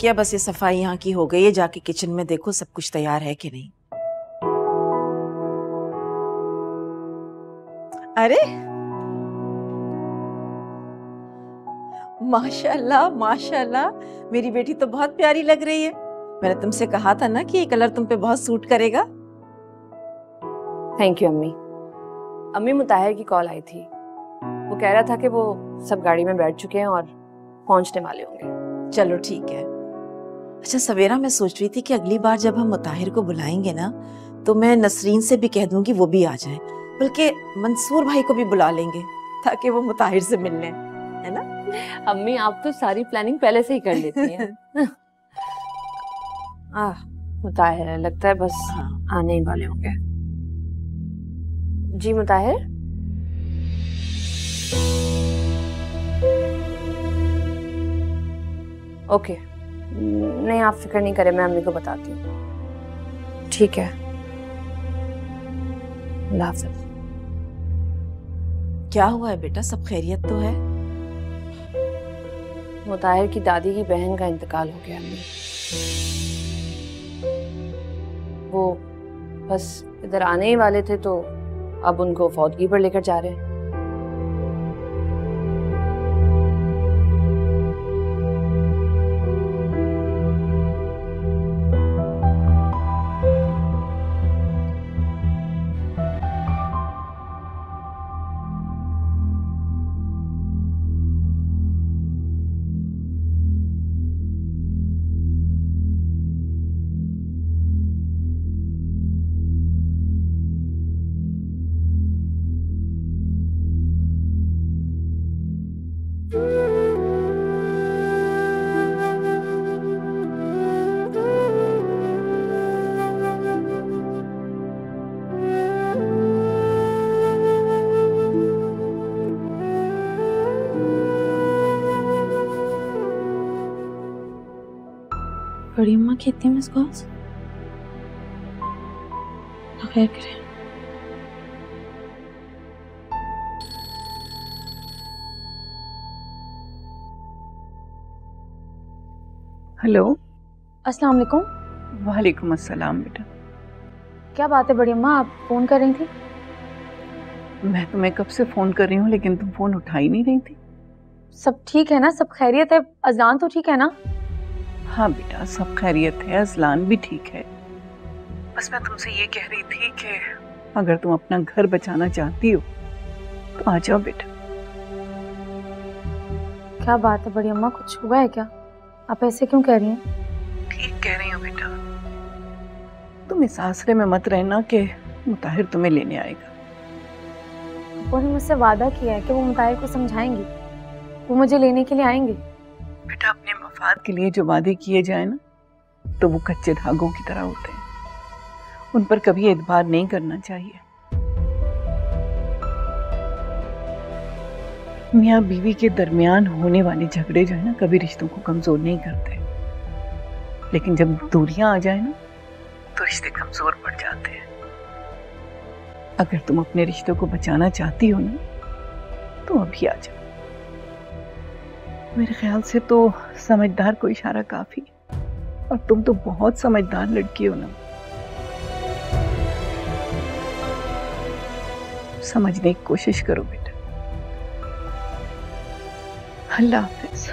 क्या बस ये सफ़ाई यहाँ की हो गई है। जाके किचन में देखो सब कुछ तैयार है कि नहीं। अरे! माशाल्लाह माशाल्लाह। मेरी बेटी तो बहुत प्यारी लग रही है। मैंने तुमसे कहा था ना कि ये कलर तुम पे बहुत सूट करेगा। थैंक यू अम्मी। अम्मी मुताहिर की कॉल आई थी। वो कह रहा था कि वो सब गाड़ी में बैठ चुके हैं और पहुँचने वाले होंगे। चलो ठीक है। अच्छा सवेरा मैं सोच रही थी कि अगली बार जब हम मुताहिर को बुलाएँगे ना तो मैं नसरीन से भी कह दूँगी वो भी आ जाए। बल्कि मंसूर भाई को भी बुला लेंगे ताकि वो मुताहिर से मिल लें है ना? अम्मी आप तो सारी प्लानिंग पहले से ही कर लेती हैं। आह मुताहिर है लगता है बस हाँ। आने ही वाले होंगे। जी मुताहिर। ओके। नहीं आप फ़िक्र नहीं करें मैं अम्मी को बताती हूँ। ठीक है। हाफिज़। क्या हुआ है बेटा? सब खैरियत तो है? मुताहिर की दादी की बहन का इंतकाल हो गया अम्मी। वो बस इधर आने ही वाले थे तो अब उनको फौदगी पर लेकर जा रहे हैं। बड़ी अम्मा की इतनी मिस कॉल्स खैर करें हेलो। अस्सलाम वालेकुम वालेकुम अस्सलाम बेटा। क्या बात है बड़ी अम्मा आप फ़ोन कर रही थी? मैं तुम्हें कब से फ़ोन कर रही हूँ लेकिन तुम फ़ोन उठा ही नहीं रही थी। सब ठीक है ना? सब खैरियत है? अजलान तो ठीक है ना? हाँ बेटा सब खैरियत है अजलान भी ठीक है। बस मैं तुमसे ये कह रही थी कि अगर तुम अपना घर बचाना चाहती हो तो आ जाओ बेटा। क्या बात है बड़ी अम्मा कुछ हुआ है क्या? आप ऐसे क्यों कह रही हैं? ठीक कह रही हो बेटा। तुम इस आसरे में मत रहना कि मुताहिर तुम्हें लेने आएगा। उन्होंने मुझसे वादा किया है कि वो मुताहिर को समझाएँगी। वो मुझे लेने के लिए आएँगे। बेटा अपने मफाद के लिए जो वादे किए जाए ना तो वो कच्चे धागों की तरह होते हैं। उन पर कभी एतबार नहीं करना चाहिए। मियाँ बीवी के दरमियान होने वाले झगड़े जो है ना, कभी रिश्तों को कमज़ोर नहीं करते। लेकिन जब दूरियाँ आ जाए ना तो रिश्ते कमज़ोर पड़ जाते हैं। अगर तुम अपने रिश्तों को बचाना चाहती हो ना तो अभी आ जाओ। मेरे ख्याल से तो समझदार को इशारा काफ़ी और तुम तो बहुत समझदार लड़की हो ना। समझने की कोशिश करो बेटा अल्लाह हाफिज